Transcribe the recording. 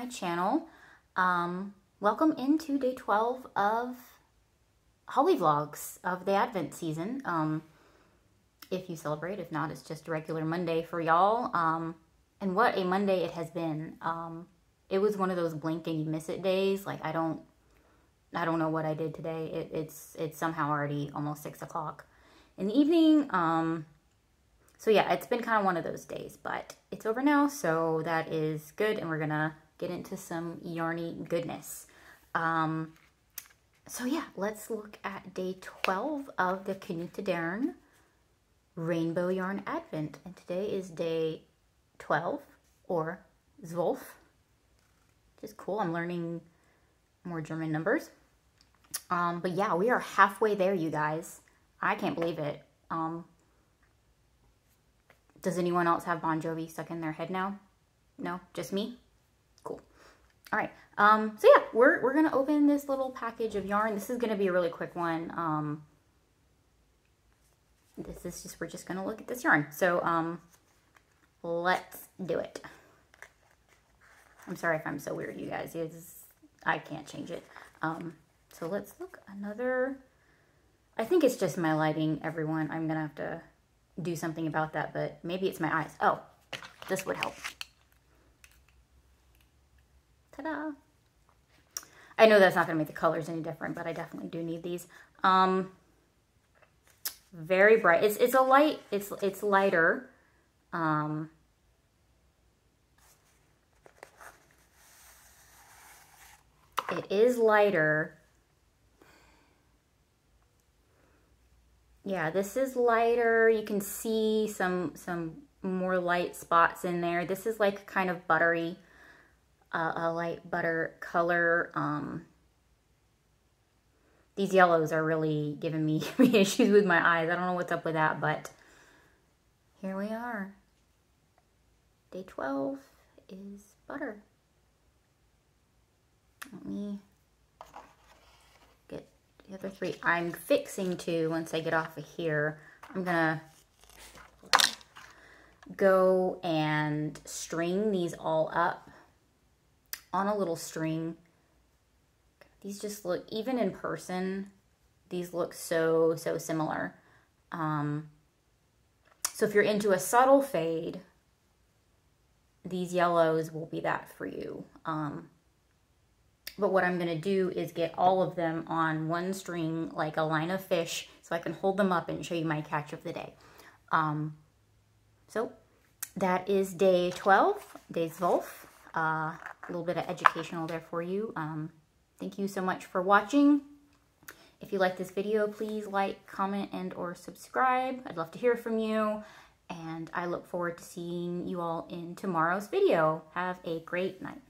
my channel. Um, welcome into day 12 of Holivlogs of the Advent season. Um, if you celebrate, if not, it's just a regular Monday for y'all. Um, and what a Monday it has been. Um, it was one of those blink and you miss it days. Like I don't, I don't know what I did today. It, it's, it's somehow already almost six o'clock in the evening. Um, so yeah, it's been kind of one of those days, but it's over now. So that is good. And we're to get into some yarny goodness. Um, so yeah, let's look at day 12 of the Knit Dern Rainbow Yarn Advent. And today is day 12 or Zwölf. Which is cool. I'm learning more German numbers. Um, but yeah, we are halfway there, you guys. I can't believe it. Um, does anyone else have Bon Jovi stuck in their head now? No, just me? Cool. All right. Um, so yeah, we're, we're to open this little package of yarn. This is to be a really quick one. Um, this is just, we're just to look at this yarn. So, um, let's do it. I'm sorry if I'm so weird, you guys. It's, I can't change it. Um, so let's look another, I think it's just my lighting, everyone. I'm to have to do something about that, but maybe it's my eyes. Oh, this would help. Ta-da. I know that's not going to make the colors any different, but I definitely do need these. Um, very bright. It's it's a light. It's it's lighter. Um, it is lighter yeah, this is lighter. You can see some some more light spots in there. This is like kind of buttery, uh, a light butter color. Um, these yellows are really giving me issues with my eyes. I don't know what's up with that, but here we are. Day 12 is butter. Let me other three I'm fixing to once I get off of here. I'm gonna go and string these all up on a little string. These just look, even in person, these look so, so similar. Um, so if you're into a subtle fade, these yellows will be that for you. Um, but what I'm going to do is get all of them on one string like a line of fish so I can hold them up and show you my catch of the day. Um, so that is day 12, day Zwölf. Uh, a little bit of educational there for you. Um, thank you so much for watching. If you like this video, please like, comment, and or subscribe. I'd love to hear from you. And I look forward to seeing you all in tomorrow's video. Have a great night.